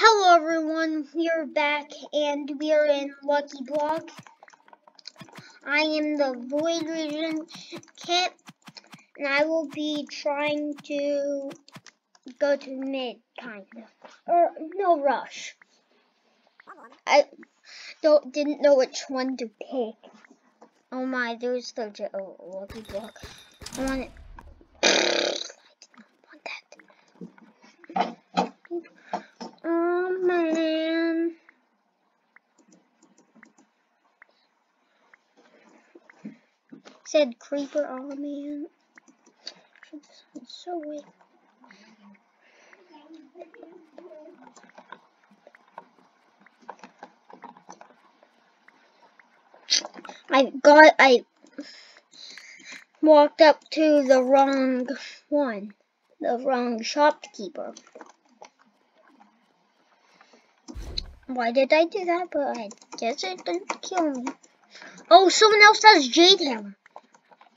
Hello everyone, we are back and we are in Lucky Block. I am the Void Regent Kit and I will be trying to go to mid, kind of. Or no rush. I don't didn't know which one to pick. Oh my, there's the oh, Lucky Block. I want it. Said creeper oh man. It's so weird. I got I walked up to the wrong one. The wrong shopkeeper. Why did I do that? But I guess it didn't kill me. Oh, someone else has Jade Hammer.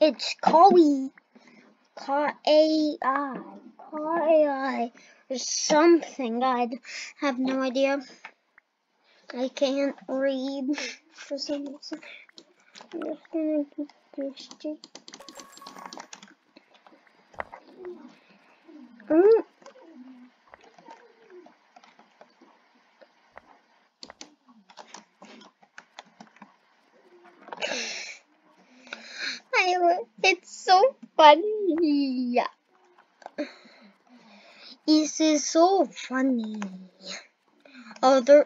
It's Koi. K-A-I. K-A-I. Or something. I have no idea. I can't read for some reason. I'm just gonna get this. Mm. It's so funny. This is so funny. Oh, there.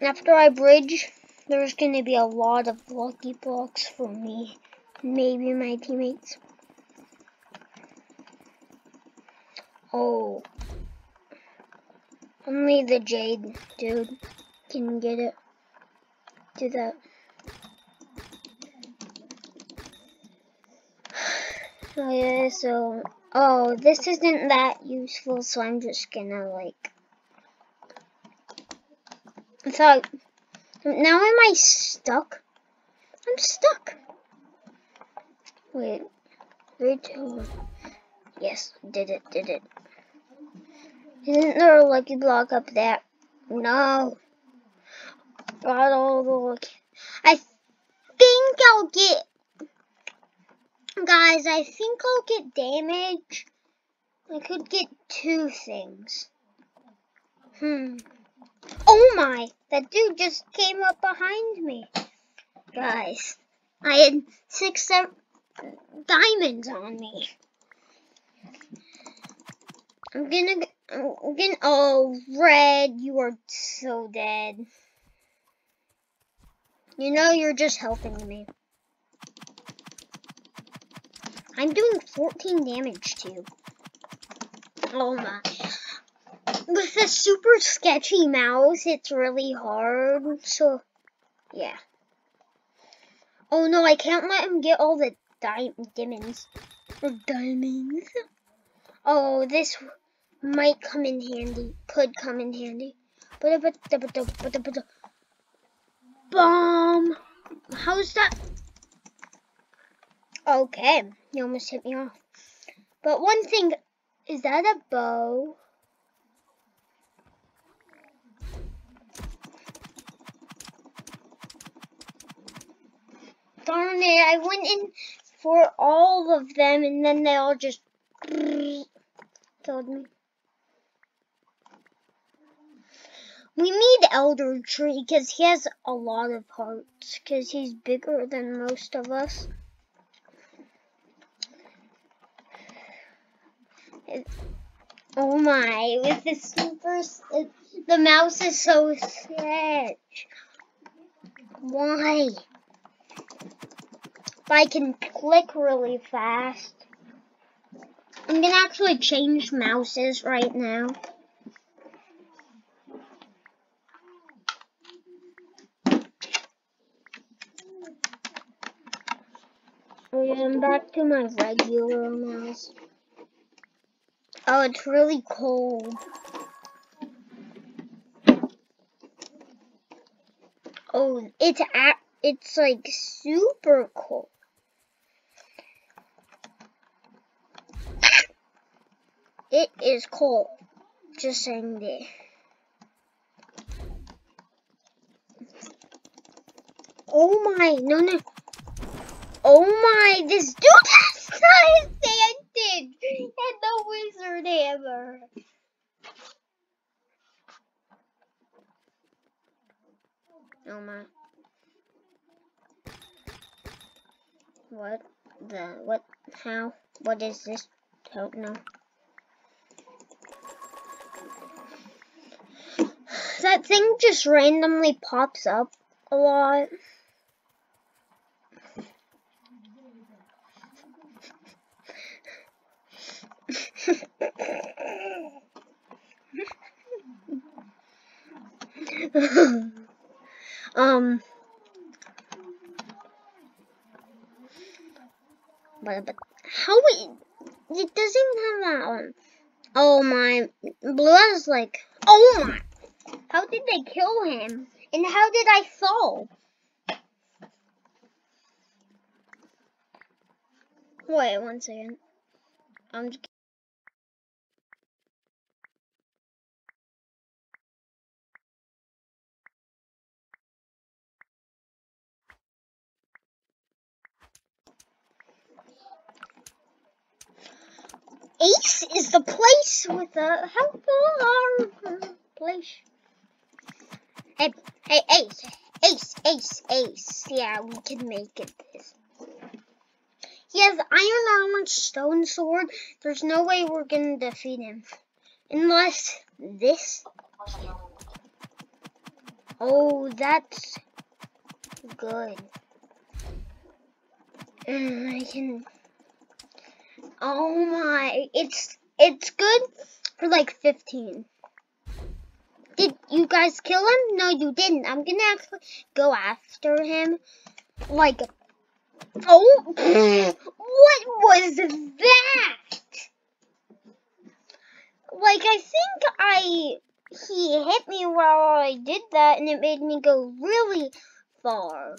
After I bridge, there's gonna be a lot of lucky blocks for me. Maybe my teammates. Oh. Only the Jade dude can get it. Do that. Oh yeah, so, oh, this isn't that useful, so I'm just gonna, like, thought, now am I stuck? I'm stuck. Wait, three, two, yes, did it, did it. Isn't there a lucky block up there? No. Got all the lucky. I think I'll get Guys, I think I'll get damage. I could get two things. Hmm. Oh my! That dude just came up behind me. Guys, I had six diamonds on me. I'm gonna, I'm gonna, oh, Red, you are so dead. You know you're just helping me. I'm doing 14 damage to. Oh my. With the super sketchy mouse, it's really hard. So, yeah. Oh no, I can't let him get all the di diamonds. Or diamonds. Oh, this might come in handy. Could come in handy. Bomb! How's that? Okay, you almost hit me off. But one thing, is that a bow? Darn it, I went in for all of them and then they all just killed me. We need Elder Tree because he has a lot of hearts because he's bigger than most of us. Oh my, with the super, the mouse is so sketch. Why? If I can click really fast. I'm gonna actually change mouses right now. I'm back to my regular mouse. Oh, it's really cold. Oh, it's at, it's like super cold. It is cold. Just saying that. Oh my, no, no. Oh my, this dude has knives! How, what is this? Don't know. That thing just randomly pops up a lot. um but, but how it, it doesn't have that one. Oh my blue is like oh my how did they kill him? And how did I fall? Wait one second. I'm just Ace is the place with the helpful place. Hey, hey, Ace, Ace, Ace, Ace. Yeah, we can make it this. He has iron armor, stone sword. There's no way we're gonna defeat him. Unless this. Oh, that's good. And I can Oh my, it's it's good for like 15. Did you guys kill him? No, you didn't. I'm gonna actually go after him. Like, oh, what was that? Like, I think I, he hit me while I did that and it made me go really far.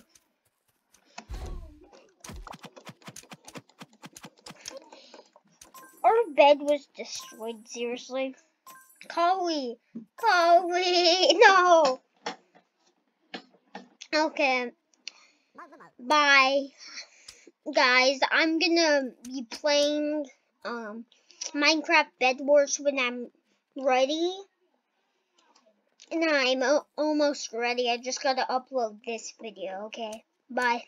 Bed was destroyed, seriously. Chloe! Chloe! No! Okay. Bye. Guys, I'm gonna be playing um, Minecraft Bed Wars when I'm ready. And I'm almost ready. I just gotta upload this video, okay? Bye.